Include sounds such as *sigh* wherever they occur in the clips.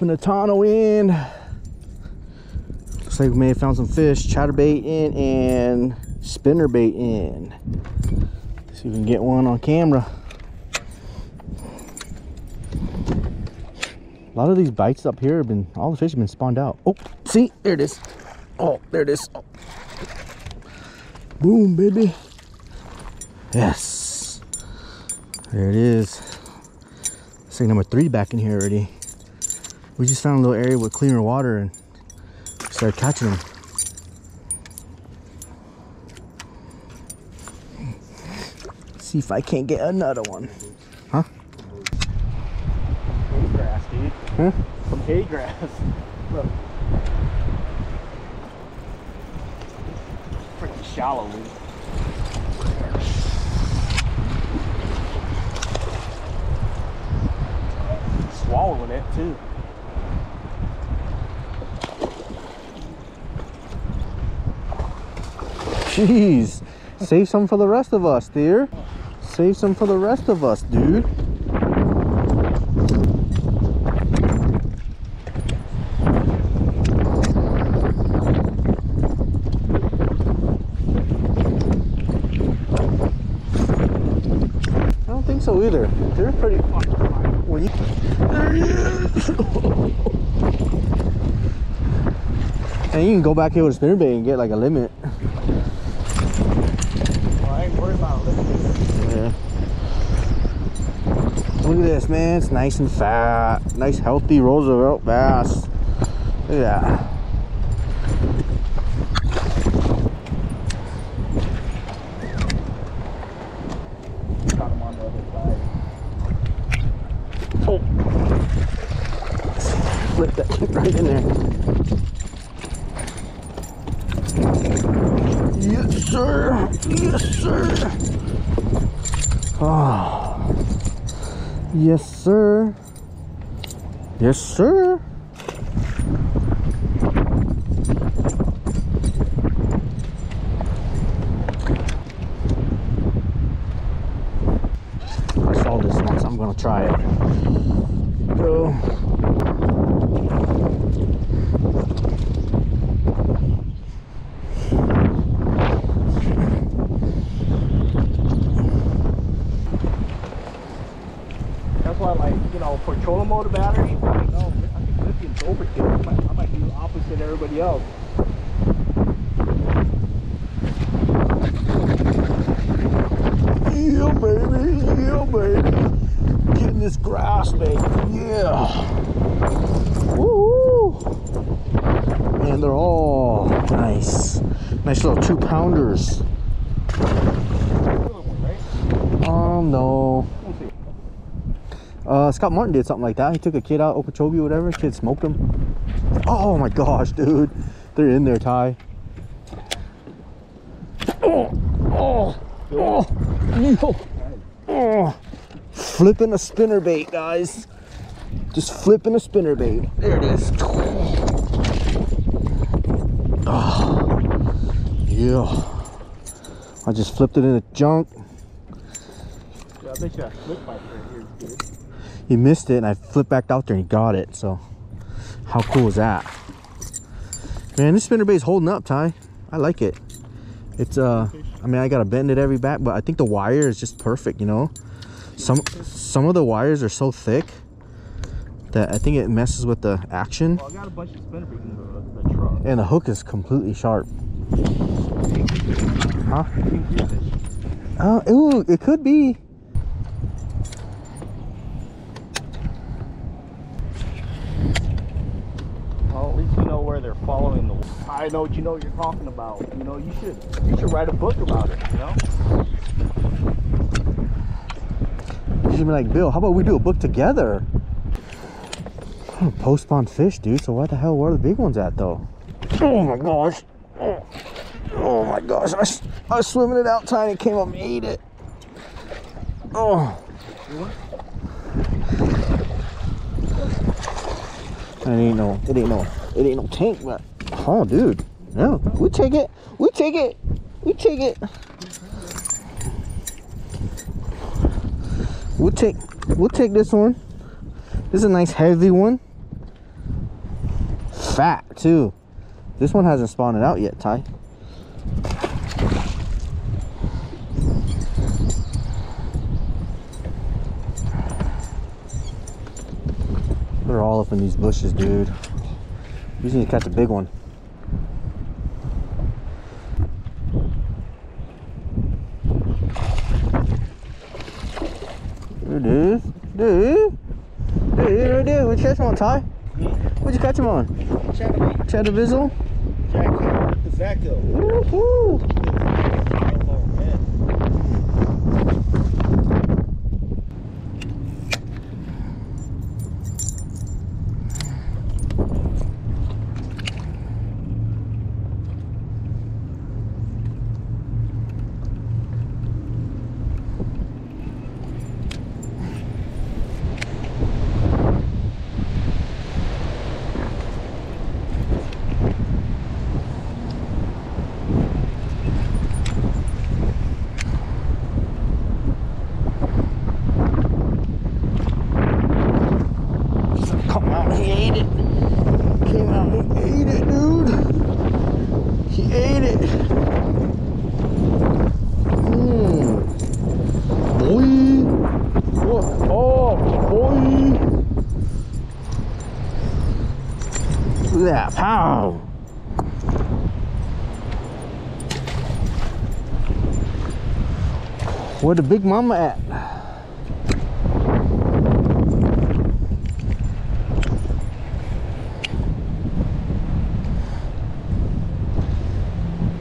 dropping the tonneau in. Looks like we may have found some fish. Chatterbait in and spinnerbait in. See if we can get one on camera. A lot of these bites up here have been, all the fish have been spawned out. Oh, see, there it is. Oh, there it is. Oh. Boom, baby. Yes. There it is. Like number three back in here already. We just found a little area with cleaner water and started catching them. See if I can't get another one. Huh? Hay grass, dude. Huh? Some hay grass. Look. Freaking shallow, dude. Swallowing it too. Jeez. Save some for the rest of us, dear. Save some for the rest of us, dude. I don't think so either. They're pretty. Well, you... There he is. and you can go back here with a spinnerbait and get like a limit. Well, I ain't worried about it. Yeah. Look at this, man. It's nice and fat. Nice, healthy Roosevelt bass. Look at that. Got him on the other side. Flip that thing right in there. Yes, sir. Yes, sir. Oh. Yes, sir. Yes, sir. I saw this once. I'm gonna try it. Go. That's why, like, you know, for motor battery, I don't know. I think lithium's overkill. I might, I might do the opposite of everybody else. Yeah, baby. Yeah, baby. Getting this grass, baby. Yeah. Woo! And they're all nice. Nice little two pounders. Little one, right? Um, no. Uh, Scott Martin did something like that. He took a kid out, Okeechobee whatever. Kid smoked him. Oh my gosh, dude. They're in there, Ty. Oh, oh, oh, oh. Flipping a spinner bait, guys. Just flipping a spinner bait. There it is. Oh, yeah. I just flipped it in the junk. Yeah, I is good. He missed it and I flipped back out there and he got it. So how cool is that? Man, this spinner bait is holding up, Ty. I like it. It's uh I mean I gotta bend it every back, but I think the wire is just perfect, you know? Some some of the wires are so thick that I think it messes with the action Well, I got a bunch of spinner in the, the truck. and the hook is completely sharp. Huh? Oh, ooh, it could be. Well, at least you know where they're following the. Know what you know what you're talking about. You know, you should you should write a book about it. You know. You should be like, Bill, how about we do a book together? Hmm, post spawn fish, dude. So what the hell? Where are the big ones at, though? Oh my gosh. Oh, oh my gosh. I was swimming it out tiny, came up and ate it. Oh. It ain't no, it ain't no, it ain't no tank, but oh, dude, no, we take it, we take it, we take it. We'll take, we'll take this one. This is a nice heavy one. fat too. This one hasn't spawned it out yet, Ty. They're all up in these bushes, dude. We just need to catch a big one. Dude, dude, dude, dude, right there. What'd you catch him on, Ty? Hmm? What'd you catch him on? Chatterman. Cheddar Vizzle? Jack. Exactly. Woo-hoo. Come out, he ate it. Came out, he ate it, dude. He ate it. Mmm. Oh, boy. Look at that. Pow. Where the big mama at?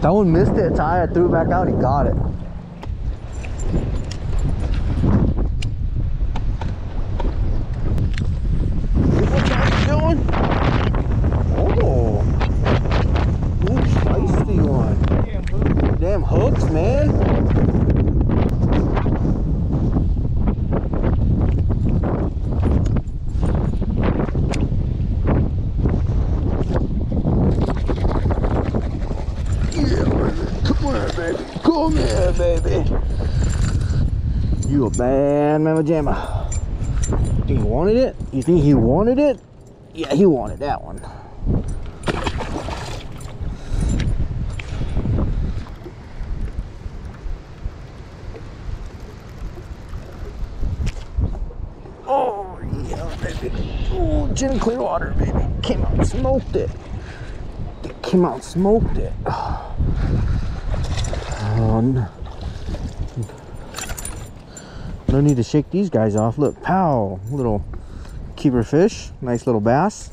That one missed it, Ty. Threw it back out. He got it. What Ty's doing? Oh. Ooh, feisty one. Damn hooks, man. Yeah, come on, baby. Come here, baby. You a bad mama jamma. Uh, he wanted it? You think he wanted it? Yeah, he wanted that one. Oh, yeah, baby. Oh, gin clear water, baby. Came out smoked it. Came out smoked it. *sighs* Oh, no. No need to shake these guys off. Look, pow, little keeper fish, nice little bass.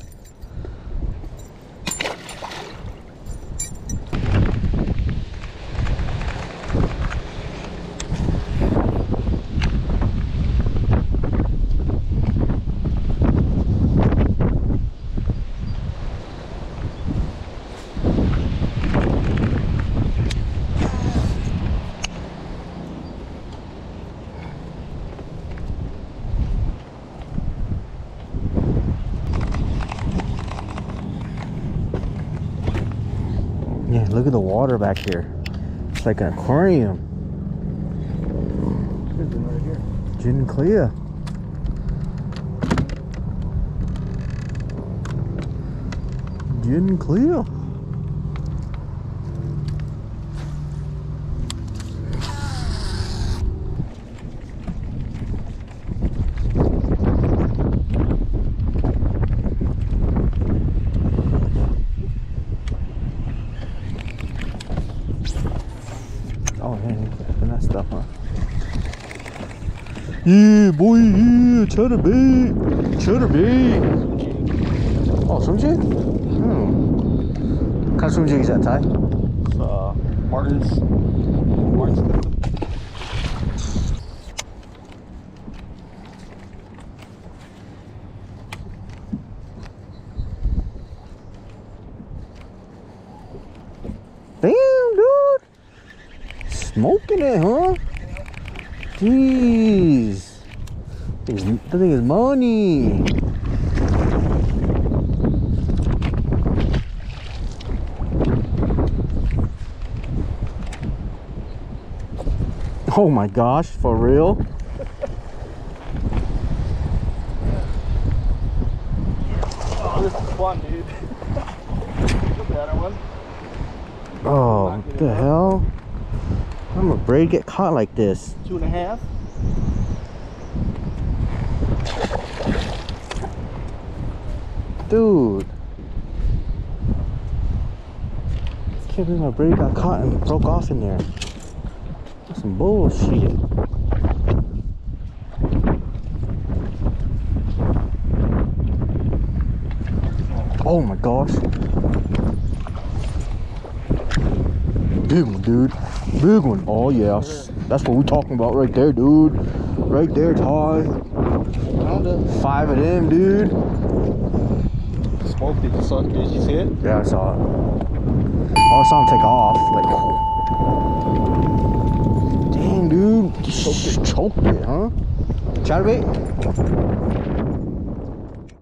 Look at the water back here. It's like an aquarium. Right here. Gin clear. Oh, yeah, yeah, and that stuff, huh? Yeah, boy, yeah, Chatterbait, cheddar bait. Oh, swim jig? Hmm. What kind of swim jig is that, Ty? It's, uh, Martin's. Martin's. Damn. Smoking it, huh? Jeez. That thing is- that thing is money. Oh my gosh, for real? Oh, this is fun, dude. *laughs* the. Oh, what the hell? I'm a braid get caught like this. Two and a half. Dude. Can't believe my braid got caught and broke off in there. That's some bullshit. Oh my gosh. Big one, dude. Big one. Oh, yes. That's what we're talking about right there, dude. Right there, Ty. Found. Five of them, dude. Smoked it. The sun. Did you see it? Yeah, I saw it. Oh, I saw him take off. Like, dang, dude. Choked it. Choked it, huh? Chatterbait?